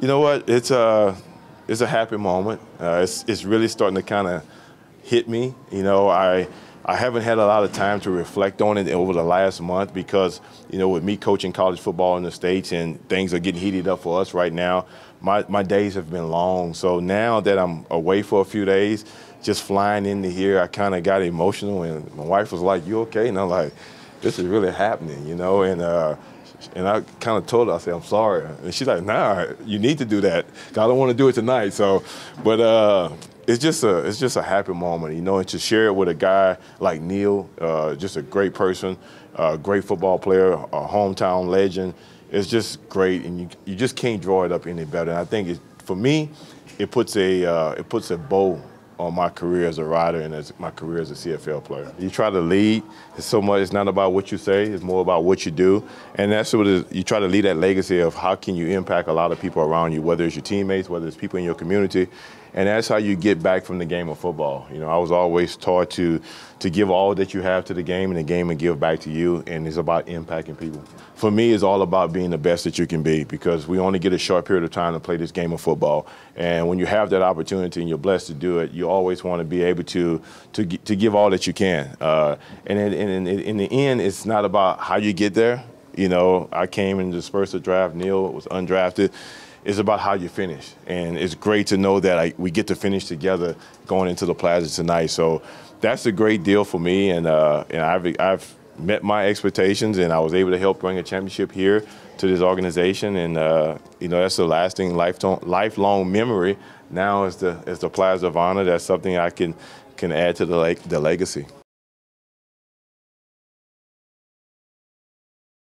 You know what? It's a it's a happy moment. Uh, it's it's really starting to kind of hit me. You know, I I haven't had a lot of time to reflect on it over the last month because you know with me coaching college football in the states and things are getting heated up for us right now. My my days have been long. So now that I'm away for a few days, just flying into here, I kind of got emotional and my wife was like, "You okay?" And I'm like, "This is really happening," you know, and. Uh, and I kind of told her, I said, I'm sorry. And she's like, nah, you need to do that. I don't want to do it tonight. So, but uh, it's just a it's just a happy moment, you know, and to share it with a guy like Neil, uh, just a great person, a great football player, a hometown legend. It's just great, and you you just can't draw it up any better. And I think it, for me, it puts a uh, it puts a bow on my career as a rider and as my career as a CFL player. You try to lead. It's so much. It's not about what you say. It's more about what you do. And that's what is. you try to lead that legacy of how can you impact a lot of people around you, whether it's your teammates, whether it's people in your community. And that's how you get back from the game of football. You know, I was always taught to to give all that you have to the game and the game and give back to you. And it's about impacting people. For me, it's all about being the best that you can be because we only get a short period of time to play this game of football. And when you have that opportunity and you're blessed to do it, you always want to be able to to to give all that you can. Uh, and in, in, in the end, it's not about how you get there. You know, I came in the draft. Neil was undrafted it's about how you finish. And it's great to know that I, we get to finish together going into the plaza tonight. So that's a great deal for me. And, uh, and I've, I've met my expectations and I was able to help bring a championship here to this organization. And, uh, you know, that's a lasting lifelong, lifelong memory. Now as the, as the Plaza of Honor, that's something I can, can add to the, the legacy.